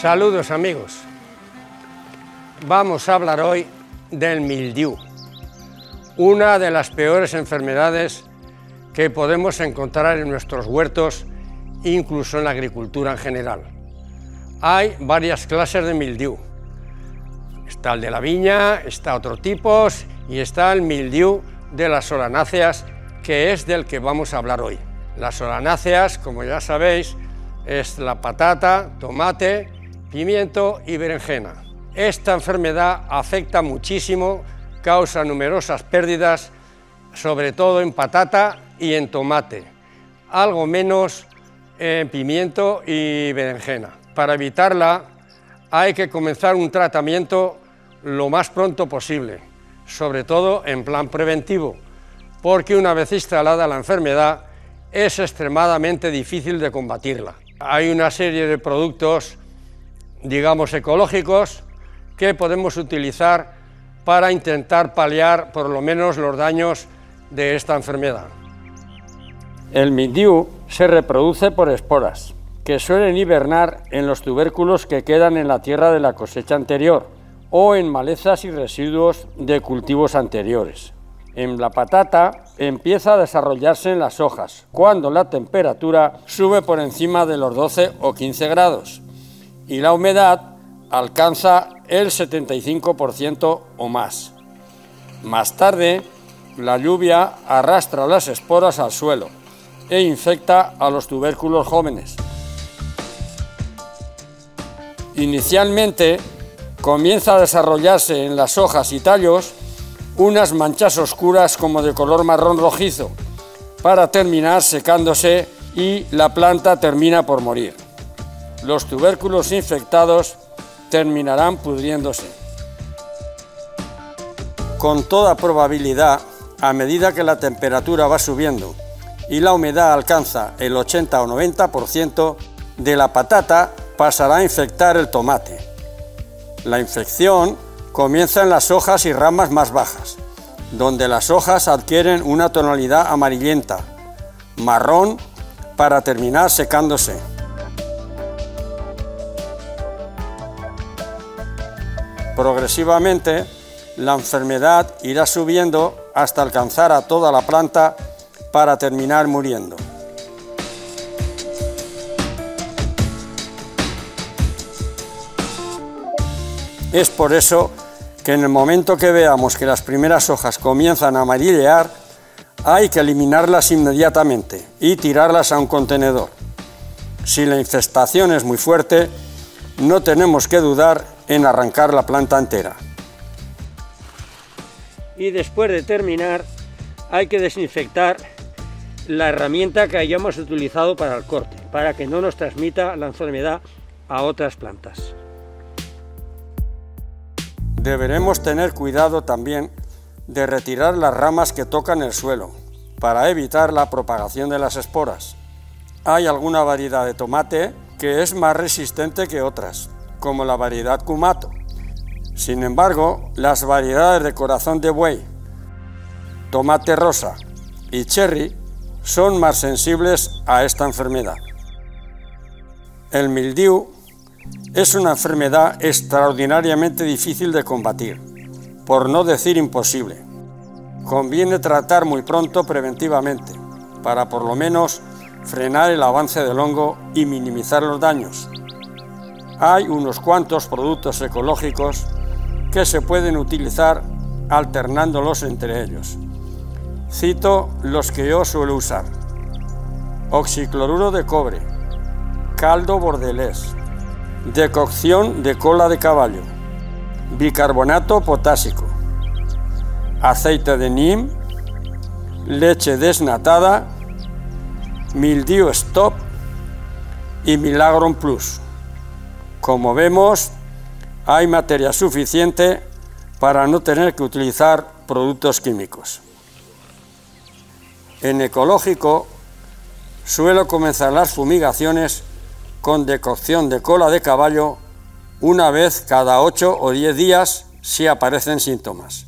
Saludos amigos. Vamos a hablar hoy del mildiu, una de las peores enfermedades que podemos encontrar en nuestros huertos, incluso en la agricultura en general. Hay varias clases de mildiu. Está el de la viña, está otro tipo y está el mildiu de las solanáceas, que es del que vamos a hablar hoy. Las solanáceas, como ya sabéis, es la patata, tomate, pimiento y berenjena. Esta enfermedad afecta muchísimo, causa numerosas pérdidas, sobre todo en patata y en tomate, algo menos en pimiento y berenjena. Para evitarla hay que comenzar un tratamiento lo más pronto posible, sobre todo en plan preventivo, porque una vez instalada la enfermedad es extremadamente difícil de combatirla. Hay una serie de productos, digamos, ecológicos que podemos utilizar para intentar paliar por lo menos los daños de esta enfermedad. El mildiu se reproduce por esporas, que suelen hibernar en los tubérculos que quedan en la tierra de la cosecha anterior o en malezas y residuos de cultivos anteriores. En la patata empieza a desarrollarse en las hojas, cuando la temperatura sube por encima de los 12 o 15 grados y la humedad alcanza el 75% o más. Más tarde, la lluvia arrastra las esporas al suelo e infecta a los tubérculos jóvenes. Inicialmente, comienza a desarrollarse en las hojas y tallos unas manchas oscuras como de color marrón rojizo, para terminar secándose y la planta termina por morir. Los tubérculos infectados terminarán pudriéndose. Con toda probabilidad, a medida que la temperatura va subiendo y la humedad alcanza el 80 o 90%, de la patata pasará a infectar el tomate. La infección comienza en las hojas y ramas más bajas, donde las hojas adquieren una tonalidad amarillenta, marrón, para terminar secándose. Progresivamente, la enfermedad irá subiendo hasta alcanzar a toda la planta para terminar muriendo. Es por eso que en el momento que veamos que las primeras hojas comienzan a amarillear, hay que eliminarlas inmediatamente y tirarlas a un contenedor. Si la infestación es muy fuerte, no tenemos que dudar en arrancar la planta entera. Y después de terminar, hay que desinfectar la herramienta que hayamos utilizado para el corte, para que no nos transmita la enfermedad a otras plantas. Deberemos tener cuidado también de retirar las ramas que tocan el suelo para evitar la propagación de las esporas. Hay alguna variedad de tomate que es más resistente que otras, como la variedad Kumato. Sin embargo, las variedades de corazón de buey, tomate rosa y cherry son más sensibles a esta enfermedad. El mildiu es una enfermedad extraordinariamente difícil de combatir, por no decir imposible. Conviene tratar muy pronto preventivamente, para por lo menos frenar el avance del hongo y minimizar los daños. Hay unos cuantos productos ecológicos que se pueden utilizar alternándolos entre ellos. Cito los que yo suelo usar. Oxicloruro de cobre, caldo bordelés, decocción de cola de caballo, bicarbonato potásico, aceite de neem, leche desnatada, mildiu stop y milagron plus. Como vemos, hay materia suficiente para no tener que utilizar productos químicos. En ecológico, suelo comenzar las fumigaciones con decocción de cola de caballo una vez cada 8 o 10 días si aparecen síntomas.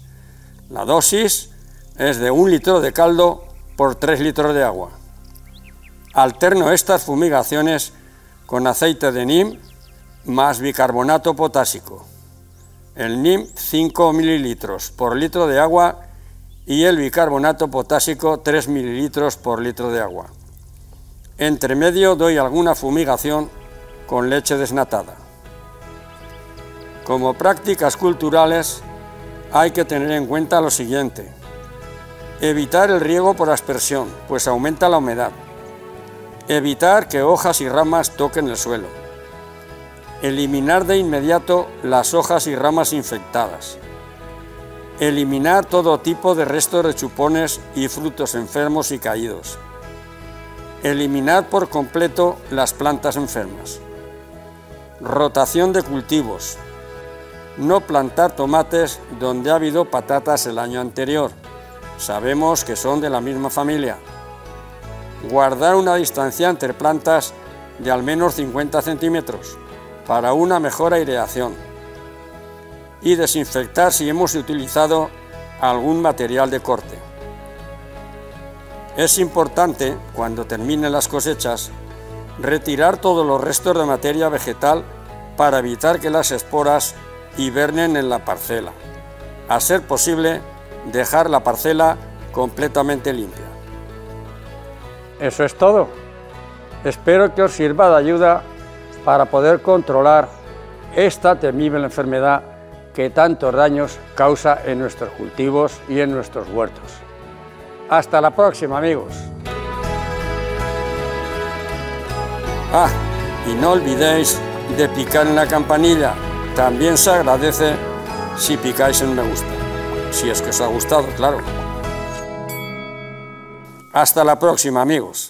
La dosis es de un litro de caldo por 3 litros de agua. Alterno estas fumigaciones con aceite de neem, más bicarbonato potásico. El NIM 5 mililitros por litro de agua y el bicarbonato potásico 3 mililitros por litro de agua. Entre medio doy alguna fumigación con leche desnatada. Como prácticas culturales hay que tener en cuenta lo siguiente. Evitar el riego por aspersión, pues aumenta la humedad. Evitar que hojas y ramas toquen el suelo. Eliminar de inmediato las hojas y ramas infectadas. Eliminar todo tipo de restos de chupones y frutos enfermos y caídos. Eliminar por completo las plantas enfermas. Rotación de cultivos. No plantar tomates donde ha habido patatas el año anterior. Sabemos que son de la misma familia. Guardar una distancia entre plantas de al menos 50 centímetros para una mejor aireación. Y desinfectar si hemos utilizado algún material de corte. Es importante, cuando terminen las cosechas, retirar todos los restos de materia vegetal para evitar que las esporas hibernen en la parcela. A ser posible, dejar la parcela completamente limpia. Eso es todo. Espero que os sirva de ayuda para poder controlar esta temible enfermedad que tantos daños causa en nuestros cultivos y en nuestros huertos. Hasta la próxima, amigos. Ah, y no olvidéis de picar en la campanilla. También se agradece si picáis en me gusta. Si es que os ha gustado, claro. Hasta la próxima, amigos.